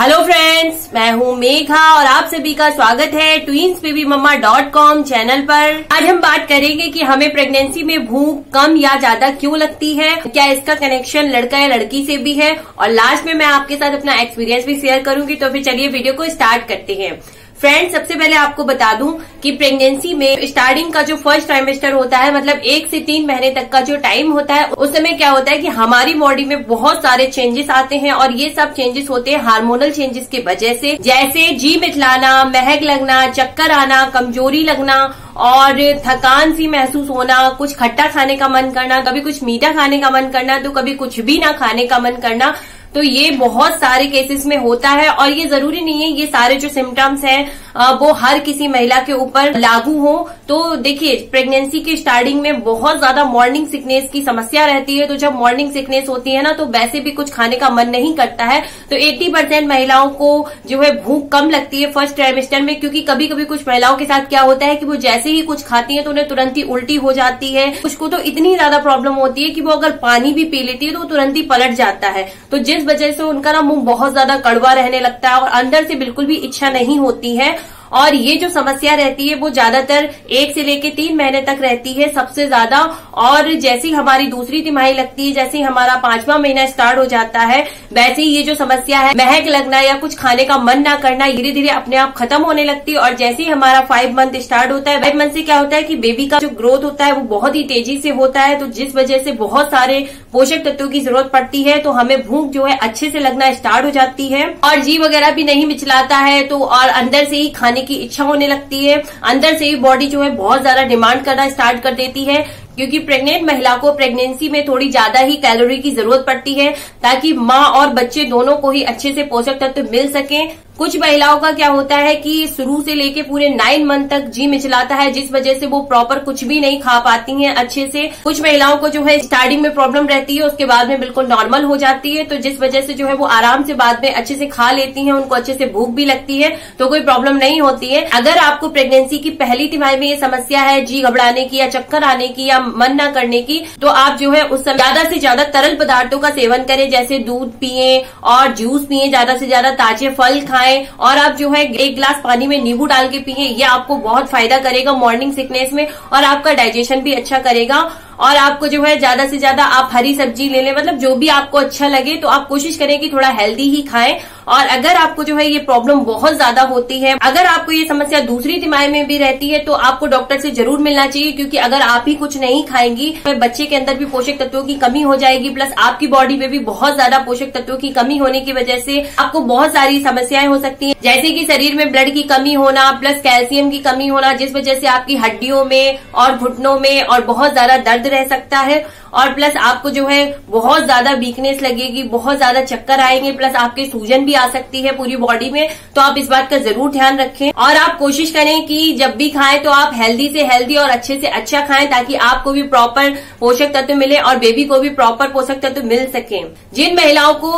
Hello friends मैं हूँ मेघा और आप सभी का स्वागत है twins baby mama dot com channel पर। आज हम बात करेंगे कि हमें प्रेगनेंसी में भूख कम या ज़्यादा क्यों लगती है? क्या इसका कनेक्शन लड़का या लड़की से भी है? और लास्ट में मैं आपके साथ अपना एक्सपीरियंस भी शेयर करूँगी तो फिर चलिए वीडियो को स्टार्ट करते हैं। फ्रेंड सबसे पहले आपको बता दूँ कि प्रेगनेंसी में स्टार्टिंग का जो फ़र्स्ट ट्राइमेस्टर होता है मतलब एक से तीन महीने तक का जो टाइम होता है, उस समय क्या होता है कि हमारी बॉडी में बहुत सारे चेंजेस आते हैं और ये सब चेंजेस होते हैं हार्मोनल चेंजेस की वजह से। जैसे जी मिटलाना महक लगना, चक्कर आना, कमज़ोरी लगना और थकान सी महसूस होना, कुछ खट्टा खाने का मन करना, कभी कुछ मीठा खाने का मन करना तो कभी कुछ भी ना खाने का मन करना तो ये बहुत सारे केसेस में होता है और ये ज़रूरी नहीं है, ये सारे जो सिम्टम्स हैं वो हर किसी महिला के ऊपर लागू हो। तो देखिए प्रेगनेंसी के स्टार्टिंग में बहुत ज़्यादा मॉर्निंग सिकनेस की समस्या रहती है। तो जब मॉर्निंग सिकनेस होती है ना तो वैसे भी कुछ खाने का मन नहीं करता है। तो 80 परसेंट महिलाओं को जो है भूख कम लगती है फ़र्स्ट ट्राइमेस्टर में, क्योंकि कभी कभी कुछ महिलाओं के साथ क्या होता है कि वो जैसे ही कुछ खाती है तो उन्हें तुरंत ही उल्टी हो जाती है। कुछ को तो इतनी ज़्यादा प्रॉब्लम होती है कि वो अगर पानी भी पी लेती है तो तुरंत ही पलट जाता है। तो जिस जिस वजह से उनका ना मुँह बहुत ज़्यादा कड़वा रहने लगता है और अंदर से बिल्कुल भी इच्छा नहीं होती है। और ये जो समस्या रहती है वो ज़्यादातर एक से लेकर तीन महीने तक रहती है सबसे ज़्यादा। और जैसे ही हमारी दूसरी तिमाही लगती है, जैसे ही हमारा पांचवा महीना स्टार्ट हो जाता है, वैसे ही ये जो समस्या है, महक लगना या कुछ खाने का मन ना करना धीरे धीरे अपने आप खत्म होने लगती है। और जैसे ही हमारा फाइव मंथ स्टार्ट होता है फाइव मंथ से क्या होता है कि बेबी का जो ग्रोथ होता है, वो बहुत ही तेज़ी से होता है। तो जिस वजह से बहुत सारे पोषक तत्वों की ज़रूरत पड़ती है तो हमें भूख जो है अच्छे से लगना स्टार्ट हो जाती है। और जी वगैरह भी नहीं मिचलाता है तो और अंदर से ही खाने खाने की इच्छा होने लगती है। अंदर से ही बॉडी जो है बहुत ज़्यादा डिमांड करना स्टार्ट कर देती है, क्योंकि प्रेग्नेंट महिला को प्रेगनेंसी में थोड़ी ज़्यादा ही कैलोरी की ज़रूरत पड़ती है, ताकि माँ और बच्चे दोनों को ही अच्छे से पोषक तत्व मिल सके। कुछ महिलाओं का क्या होता है कि शुरू से लेके पूरे नाइन मंथ तक जी मिचलाता है, जिस वजह से वो प्रॉपर कुछ भी नहीं खा पाती हैं अच्छे से। कुछ महिलाओं को जो है स्टार्टिंग में प्रॉब्लम रहती है, उसके बाद में बिल्कुल नॉर्मल हो जाती है। तो जिस वजह से जो है वो आराम से बाद में अच्छे से खा लेती है, उनको अच्छे से भूख भी लगती है तो कोई प्रॉब्लम नहीं होती है। अगर आपको प्रेगनेंसी की पहली तिमाही में ये समस्या है, जी घबराने की या चक्कर आने की या मन न करने की तो आप जो है उस समय ज़्यादा से ज़्यादा तरल पदार्थों का सेवन करें, जैसे दूध पिए और जूस पिए, ज़्यादा से ज़्यादा ताजे फल खाएँ। खाएँ और आप जो है एक ग्लास पानी में नींबू डाल के पिए, ये आपको बहुत फ़ायदा करेगा मॉर्निंग सिकनेस में और आपका डाइजेशन भी अच्छा करेगा। और आपको जो है ज़्यादा से ज़्यादा आप हरी सब्ज़ी ले लें मतलब जो भी आपको अच्छा लगे तो आप कोशिश करें कि थोड़ा हेल्दी ही खाएँ। और अगर आपको जो है ये प्रॉब्लम बहुत ज़्यादा होती है, अगर आपको ये समस्या दूसरी तिमाही में भी रहती है तो आपको डॉक्टर से ज़रूर मिलना चाहिए, क्योंकि अगर आप ही कुछ नहीं खाएँगी तो बच्चे के अंदर भी पोषक तत्वों की कमी हो जाएगी प्लस आपकी बॉडी में भी बहुत ज़्यादा पोषक तत्वों की कमी होने की वजह से आपको बहुत सारी समस्याएँ हो सकती है। जैसे कि शरीर में ब्लड की कमी होना प्लस कैल्सियम की कमी होना, जिस वजह से आपकी हड्डियों में और घुटनों में और बहुत ज़्यादा दर्द रह सकता है। और प्लस आपको जो है बहुत ज़्यादा वीकनेस लगेगी, बहुत ज़्यादा चक्कर आएँगे प्लस आपके सूजन भी आ सकती है पूरी बॉडी में तो आप इस बात का ज़रूर ध्यान रखें। और आप कोशिश करें कि जब भी खाएँ तो आप हेल्दी से हेल्दी और अच्छे से अच्छा खाएँ ताकि आपको भी प्रॉपर पोषक तत्व मिले और बेबी को भी प्रॉपर पोषक तत्व मिल सके। जिन महिलाओं को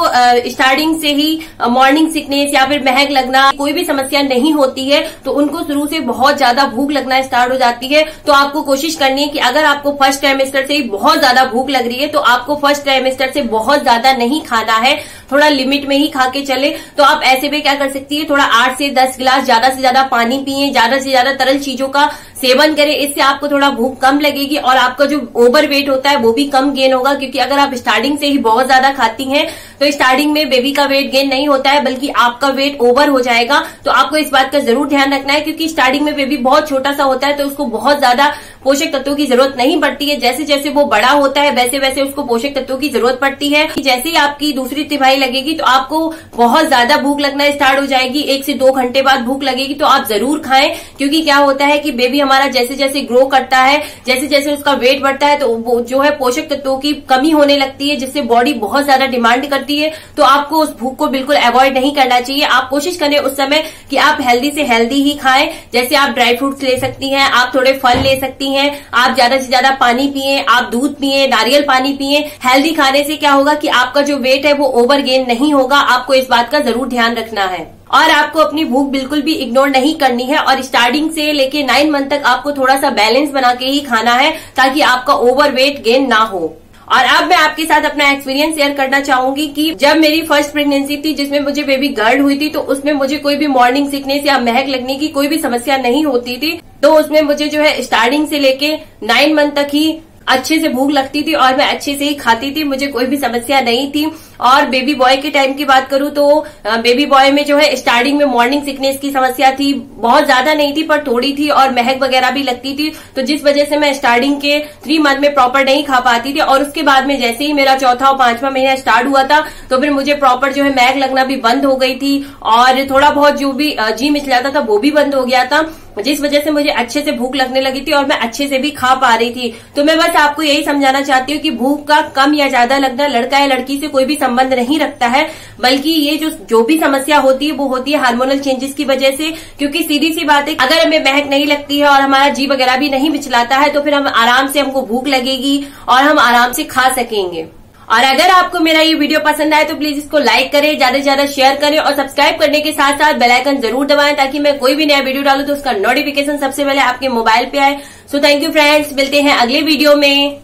स्टार्टिंग से ही मॉर्निंग सिकनेस या फिर महक लगना कोई भी समस्या नहीं होती है तो उनको शुरू से बहुत ज़्यादा भूख लगना स्टार्ट हो जाती है तो आपको कोशिश करनी है कि अगर आपको फ़र्स्ट ट्राइमेस्टर से ही बहुत ज़्यादा भूख लग रही है तो आपको फ़र्स्ट ट्राइमेस्टर से बहुत ज़्यादा नहीं खाना है। थोड़ा लिमिट में ही खा के चले। तो आप ऐसे में क्या कर सकती है, थोड़ा आठ से दस गिलास ज़्यादा से ज़्यादा पानी पिए, ज़्यादा से ज़्यादा तरल चीज़ों का सेवन करें, इससे आपको थोड़ा भूख कम लगेगी और आपका जो ओवर वेट होता है वो भी कम गेन होगा, क्योंकि अगर आप स्टार्टिंग से ही बहुत ज़्यादा खाती हैं तो स्टार्टिंग में बेबी का वेट गेन नहीं होता है, बल्कि आपका वेट ओवर हो जाएगा। तो आपको इस बात का ज़रूर ध्यान रखना है, क्योंकि स्टार्टिंग में बेबी बहुत छोटा सा होता है तो उसको बहुत ज़्यादा पोषक तत्वों की ज़रूरत नहीं पड़ती है। जैसे जैसे वो बड़ा होता है वैसे वैसे उसको पोषक तत्वों की ज़रूरत पड़ती है। जैसे ही आपकी दूसरी तिमाही लगेगी तो आपको बहुत ज़्यादा भूख लगना स्टार्ट हो जाएगी। एक से दो घंटे बाद भूख लगेगी तो आप ज़रूर खाएँ, क्योंकि क्या होता है कि बेबी हमारा जैसे जैसे ग्रो करता है जैसे जैसे उसका वेट बढ़ता है तो जो है पोषक तत्वों की कमी होने लगती है, जिससे बॉडी बहुत ज़्यादा डिमांड करती है। तो आपको उस भूख को बिल्कुल अवॉइड नहीं करना चाहिए। आप कोशिश करें उस समय कि आप हेल्दी से हेल्दी ही खाएँ। जैसे आप ड्राई फ्रूट्स ले सकती हैं, आप थोड़े फल ले सकती हैं, आप ज़्यादा से ज़्यादा पानी पिए, आप दूध पिए, नारियल पानी पिए। हेल्दी खाने से क्या होगा कि आपका जो वेट है वो ओवर गेन नहीं होगा, आपको इस बात का ज़रूर ध्यान रखना है। और आपको अपनी भूख बिल्कुल भी इग्नोर नहीं करनी है और स्टार्टिंग से लेके नाइन मंथ तक आपको थोड़ा सा बैलेंस बना के ही खाना है, ताकि आपका ओवर वेट गेन ना हो। और अब मैं आपके साथ अपना एक्सपीरियंस शेयर करना चाहूँगी कि जब मेरी फ़र्स्ट प्रेगनेंसी थी, जिसमें मुझे बेबी गर्ल हुई थी तो उसमें मुझे कोई भी मॉर्निंग सिकनेस या महक लगने की कोई भी समस्या नहीं होती थी तो उसमें मुझे जो है स्टार्टिंग से लेके नाइन मंथ तक ही अच्छे से भूख लगती थी और मैं अच्छे से ही खाती थी, मुझे कोई भी समस्या नहीं थी। और बेबी बॉय के टाइम की बात करूँ तो बेबी बॉय में जो है स्टार्टिंग में मॉर्निंग सिकनेस की समस्या थी, बहुत ज़्यादा नहीं थी, पर थोड़ी थी और महक वगैरह भी लगती थी। तो जिस वजह से मैं स्टार्टिंग के थ्री मंथ में प्रॉपर नहीं खा पाती थी और उसके बाद में जैसे ही मेरा चौथा और पांचवा महीना स्टार्ट हुआ था तो फिर मुझे प्रॉपर जो है महक लगना भी बंद हो गई थी और थोड़ा बहुत जो भी जी मिचलाता था वो भी बंद हो गया था। जिस वजह से मुझे अच्छे से भूख लगने लगी थी और मैं अच्छे से भी खा पा रही थी तो मैं बस आपको यही समझाना चाहती हूँ कि भूख का कम या ज़्यादा लगना लड़का या लड़की से कोई भी संबंध नहीं रखता है, बल्कि ये जो जो भी समस्या होती है, वो होती है हार्मोनल चेंजेस की वजह से, क्योंकि सीधी सी बात है अगर हमें महक नहीं लगती है और हमारा जी वगैरह भी नहीं बिचलाता है तो फिर हम आराम से हमको भूख लगेगी और हम आराम से खा सकेंगे। और अगर आपको मेरा ये वीडियो पसंद आए तो प्लीज़ इसको लाइक करें, ज़्यादा से ज़्यादा शेयर करें और सब्सक्राइब करने के साथ साथ बेलाइकन ज़रूर दबाएँ ताकि मैं कोई भी नया वीडियो डालू तो उसका नोटिफिकेशन सबसे पहले आपके मोबाइल पे आए। सो थैंक यू फ्रेंड्स मिलते हैं अगले वीडियो में।